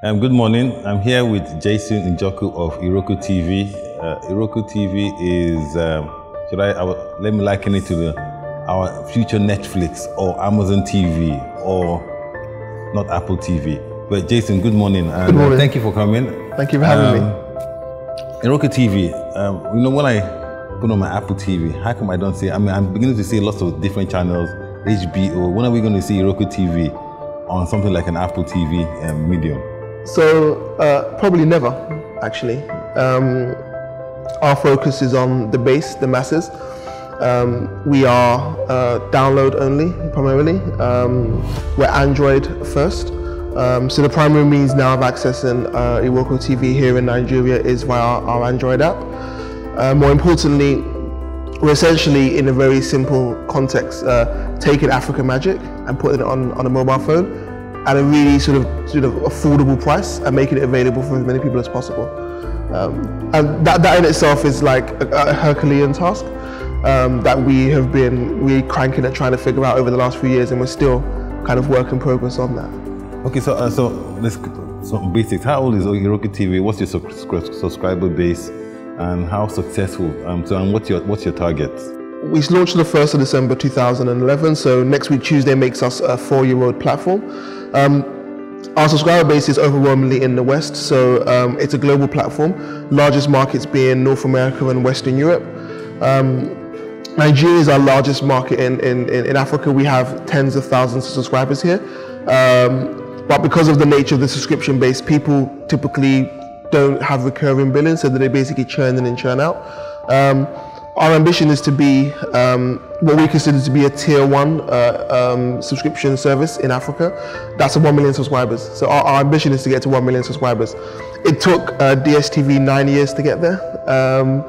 Um, good morning. I'm here with Jason Njoku of Iroko TV. Uh, Iroko TV is, um, should I, I, let me liken it to the, our future Netflix or Amazon TV or not Apple TV. But Jason, good morning. And, good morning. Uh, thank you for coming. Thank you for having um, me. Iroko TV, um, you know, when I put on my Apple TV, how come I don't see, I mean, I'm beginning to see lots of different channels, HBO. When are we going to see Iroko TV on something like an Apple TV um, medium? So uh, probably never, actually. Um, our focus is on the base, the masses. Um, we are uh, download only, primarily. Um, we're Android first. Um, so the primary means now of accessing uh, Iroko TV here in Nigeria is via our Android app. Uh, more importantly, we're essentially in a very simple context, uh, taking Africa Magic and putting it on, on a mobile phone at a really sort of sort of affordable price and making it available for as many people as possible. Um, and that, that in itself is like a, a Herculean task um, that we have been really cranking at trying to figure out over the last few years, and we're still kind of work in progress on that. Okay, so uh, so let's some basics. How old is Iroko TV? What's your subscriber base, and how successful? Um, so, and what's your what's your target? We launched on the 1st of December 2011, so next week Tuesday makes us a four-year-old platform. Um, our subscriber base is overwhelmingly in the West, so um, it's a global platform. Largest markets being North America and Western Europe. Um, Nigeria is our largest market in, in, in Africa. We have tens of thousands of subscribers here. Um, but because of the nature of the subscription base, people typically don't have recurring billing, so they basically churn in and churn out. Our ambition is to be um, what we consider to be a tier one uh, um, subscription service in Africa. That's a 1 million subscribers. So our, our, ambition is to get to 1 million subscribers. It took uh, DSTV nine years to get there. Um,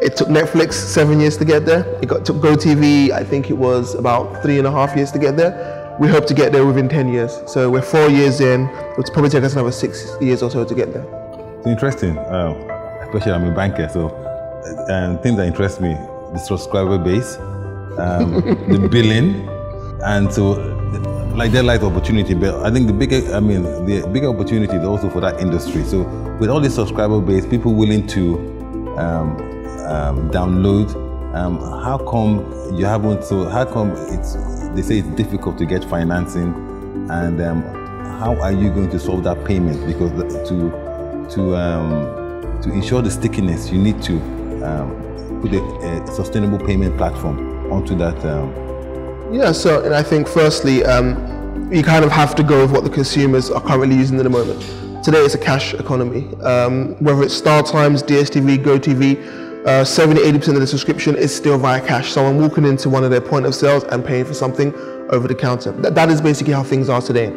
it took Netflix seven years to get there. It got took GoTV, I think it was about three and a half years to get there. We hope to get there within 10 years. So we're four years in. It'll probably take us another six years or so to get there. It's interesting, um, especially I'm a banker, so and things that interest me the subscriber base, um, the billing, and so like there light opportunity. But I think the bigger, I mean, the bigger opportunity is also for that industry. So with all this subscriber base, people willing to um, um, download, um, how come you haven't? So how come it's? They say it's difficult to get financing, and um, how are you going to solve that payment? Because to to um, to ensure the stickiness, you need to um, put a, a, sustainable payment platform onto that? Um... Yeah, so and I think firstly, um, you kind of have to go with what the consumers are currently using at the moment. Today it's a cash economy. Um, whether it's Star Times, DSTV, GoTV, uh, 70 80% of the subscription is still via cash. Someone walking into one of their point of sales and paying for something over the counter. That, that is basically how things are today.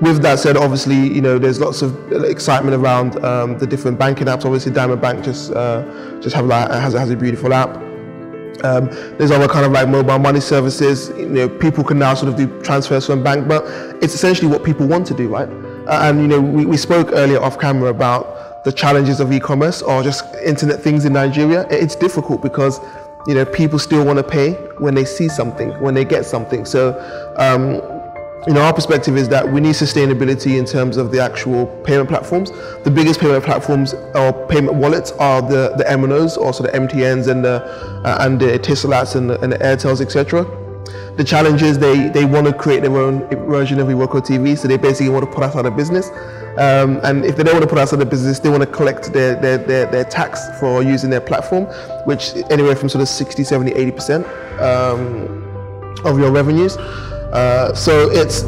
With that said, obviously, you know, there's lots of excitement around um, the different banking apps. Obviously, Diamond Bank just uh, just have like, has, has a beautiful app. Um, there's other kind of like mobile money services. You know, people can now sort of do transfers from bank, but it's essentially what people want to do, right? Uh, and you know, we, we spoke earlier off camera about the challenges of e-commerce or just internet things in Nigeria. It's difficult because you know, people still want to pay when they see something, when they get something. So, um, you know, our perspective is that we need sustainability in terms of the actual payment platforms. The biggest payment platforms or payment wallets are the, the MNOs, also the MTNs and the, uh, and the Etisalats and the, and the Airtels, etc. The challenge is they, they want to create their own version of Iroko TV, so they basically want to put us out of business. Um, and if they don't want to put us out of business, they want to collect their, their, their, their, tax for using their platform, which anywhere from sort of 60, 70, 80% um, of your revenues. Uh, so it's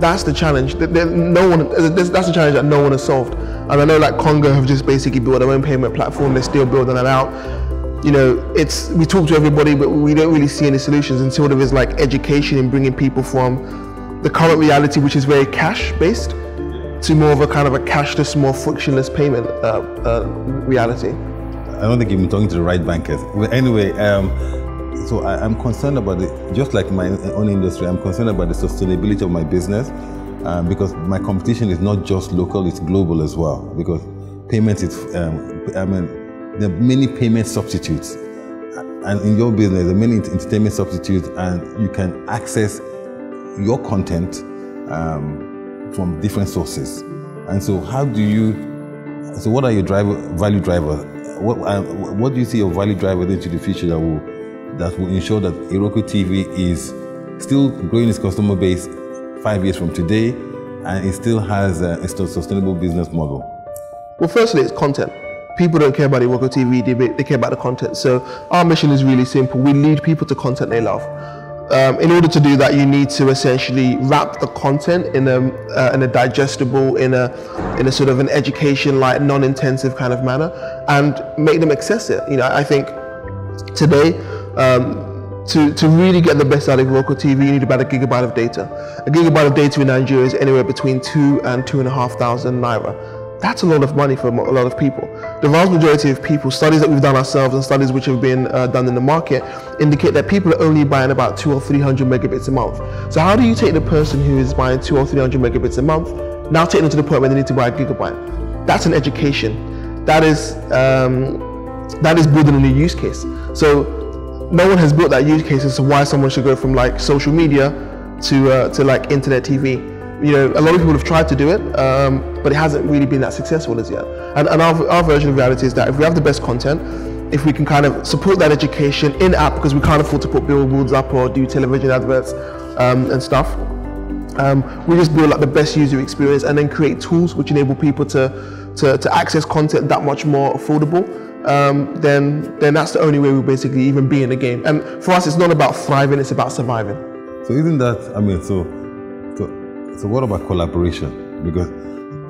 that's the challenge. No one that's the challenge that no one has solved. And I know like Konga have just basically built their own payment platform. They're still building that out you know, it's we talk to everybody, but we don't really see any solutions until there is like education in bringing people from the current reality, which is very cash based, to more of a kind of a cashless, more frictionless payment uh, uh, reality. I don't think you've been talking to the right bankers. Anyway, um, so I, am concerned about it, just like my own industry, I'm concerned about the sustainability of my business um, because my competition is not just local, it's global as well. Because payments is, um, I mean, there are many payment substitutes. And in your business, there are many entertainment substitutes, and you can access your content um, from different sources. And so, how do you? So, what are your driver value drivers? What uh, what do you see your value drivers into the future that will that will ensure that Iroko TV is still growing its customer base five years from today, and it still has a, a sustainable business model? Well, firstly, it's content. People don't care about Iroko TV; they, they care about the content. So our mission is really simple. We lead people to content they love. Um, in order to do that, you need to essentially wrap the content in a uh, in a digestible, in a in a sort of an education-like, non-intensive kind of manner, and make them access it. You know, I think today. Um, to, to really get the best out of Iroko TV, you need about a gigabyte of data. A gigabyte of data in Nigeria is anywhere between two and two and a half thousand naira. That's a lot of money for a lot of people. The vast majority of people, studies that we've done ourselves and studies which have been uh, done in the market, indicate that people are only buying about two or three hundred megabits a month. So how do you take the person who is buying two or three hundred megabits a month, now take them to the point where they need to buy a gigabyte? That's an education. That is um, that is building a new use case. So no one has built that use case as to why someone should go from like social media to uh, to like internet TV you know, a lot of people have tried to do it, um, but it hasn't really been that successful as yet. And, and our, our version of reality is that if we have the best content, if we can kind of support that education in app because we can't afford to put billboards up or do television adverts um, and stuff. Um, we just build like the best user experience and then create tools which enable people to, to, to access content that much more affordable. Um, then then that's the only way we basically even be in the game. And for us, it's not about thriving; it's about surviving. So isn't that? I mean, so so what about collaboration? Because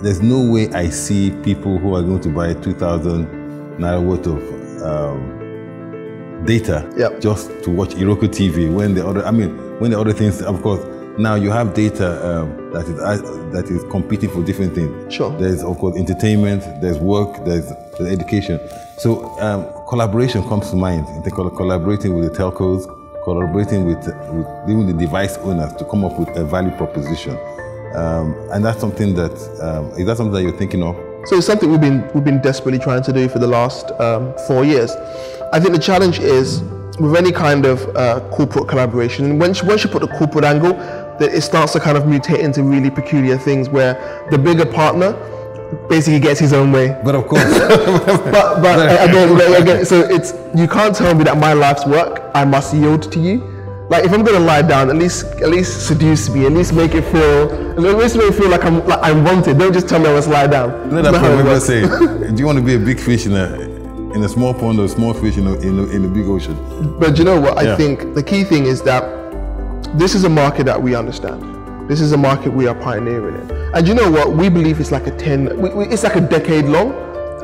there's no way I see people who are going to buy 2,000 naira worth of um, data yep. just to watch Iroko TV when the other, I mean, when the other things, of course, now you have data um, that is uh, that is competing for different things. Sure. There's of course entertainment, there's work, there's, there's education. So um, collaboration comes to mind. Collaborating with the telcos, collaborating with, with even the device owners to come up with a value proposition. Um, and that's something that um, is that something that you're thinking of? So it's something we've been we've been desperately trying to do for the last um, four years. I think the challenge is with any kind of uh, corporate collaboration. Once once you put the corporate angle, that it starts to kind of mutate into really peculiar things where the bigger partner basically gets his own way. But of course. but but again, again, so it's you can't tell me that my life's work I must yield to you like if I'm gonna lie down, at least at least seduce me, at least make it feel at least make it feel like I'm like I'm wanted. Don't just tell me I must lie down. You know that remember say, do you want to be a big fish in a in a small pond or a small fish in a, in a, in a big ocean? But you know what? I yeah. think the key thing is that this is a market that we understand. This is a market we are pioneering in. And you know what? We believe it's like a 10, we, we, it's like a decade long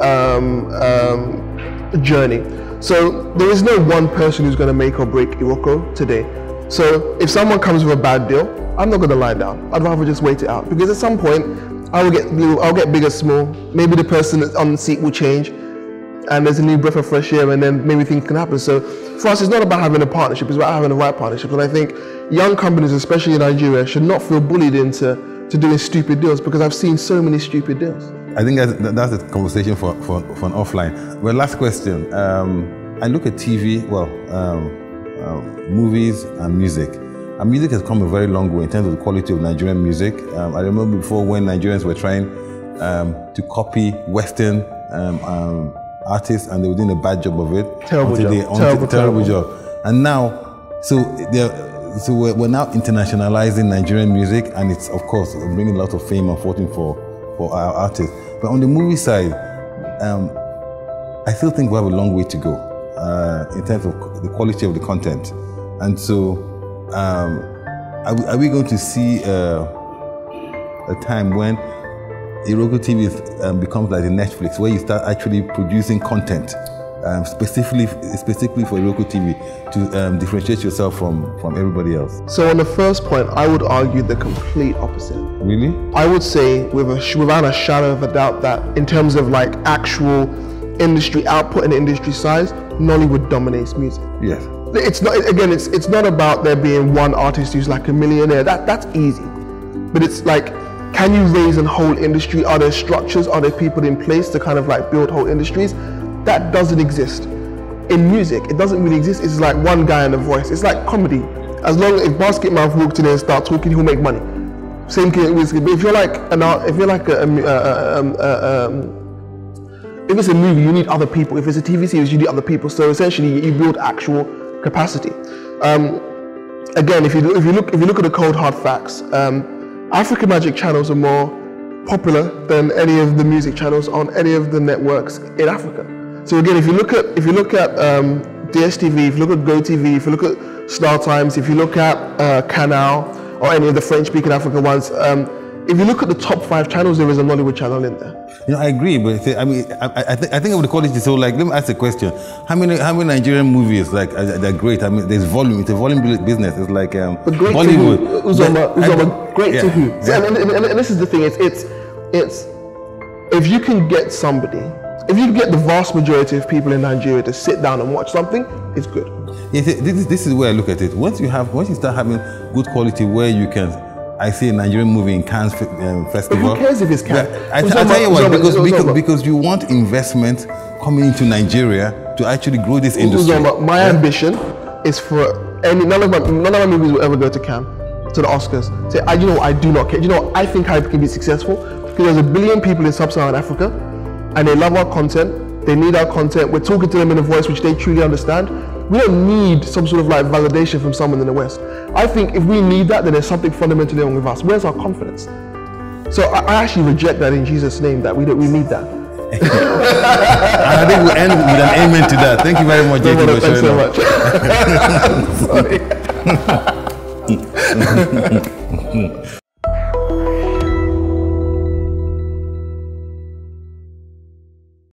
um, um, journey. So there is no one person who's going to make or break Iroko today. So if someone comes with a bad deal, I'm not going to lie down. I'd rather just wait it out because at some point I will get I'll get big or small. Maybe the person on the seat will change, and there's a new breath of fresh air, and then maybe things can happen. So for us, it's not about having a partnership; it's about having the right partnership. And I think young companies, especially in Nigeria, should not feel bullied into to doing stupid deals because I've seen so many stupid deals. I think that's, that's a conversation for, for, for an offline. Well, last question. Um, I look at TV, well, um, uh, movies and music. And music has come a very long way in terms of the quality of Nigerian music. Um, I remember before when Nigerians were trying um, to copy Western um, um, artists and they were doing a bad job of it. Terrible job. They, terrible, terrible, terrible, job. And now, so so we're, we're, now internationalizing Nigerian music, and it's of course bringing a lot of fame and fortune for for our artists. But on the movie side, um, I still think we have a long way to go uh, in terms of the quality of the content. And so, um, are, we, are, we, going to see uh, a time when Iroko TV um, becomes like a Netflix, where you start actually producing content um, specifically specifically for Iroko TV to um, differentiate yourself from from everybody else? So on the first point, I would argue the complete opposite. Really? I would say with a, without a shadow of a doubt that in terms of like actual industry output and industry size, Nollywood dominates music. Yes. It's not again. It's it's not about there being one artist who's like a millionaire. That that's easy, but it's like can you raise a whole industry? Are there structures? Are there people in place to kind of like build whole industries? That doesn't exist. In music, it doesn't really exist. It's like one guy and a voice. It's like comedy. As long as if Basketmouth walked in and start talking, he'll make money. Same thing with but if you're like an art, if you're like a, a, a, um, a um, if it's a movie, you need other people. If it's a TV series, you need other people. So essentially, you build actual capacity. Um, again, if you if you look if you look at the cold hard facts, um, African Magic channels are more popular than any of the music channels on any of the networks in Africa. So again, if you look at if you look at um, DSTV, if you look at GoTV, if you look at Star Times, if you look at uh, Canal or any of the French-speaking African ones, um, if you look at the top five channels, there is a Nollywood channel in there. You know, I agree, but I mean, I, I, th- I think of the quality. So, like, let me ask a question: How many, how many Nigerian movies like are, they're great? I mean, there's volume. It's a volume business. It's like um, but great Bollywood. To who? Uzoma, Uzoma, great yeah, to who? yeah. So, and, and, and, and this is the thing. It's it's it's if you can get somebody, if you get the vast majority of people in Nigeria to sit down and watch something, it's good. This, is- this is where I look at it. Once you have, once you start having good quality, where you can, I see a Nigerian movie in Cannes um, Festival. cares if it's Cannes? Yeah, I, I Uzoma- tell you what, because, because because you want investment coming into Nigeria to actually grow this industry. Uzoma, my Yeah. ambition is for any none of my none of my movies will ever go to Cannes, to the Oscars. Say, I, you know, I do not care. You know, I think I can be successful because there's a billion people in sub-Saharan Africa, and they love our content. They need our content. We're talking to them in a voice which they truly understand. We don't need some sort of like validation from someone in the West. I think if we need that, then there's something fundamentally wrong with us. Where's our confidence? So I, I actually reject that in Jesus' name. That we don't, we need that. And I think we'll end with an amen to that. Thank you very much, JT, for thanks showing so up. much. Sorry.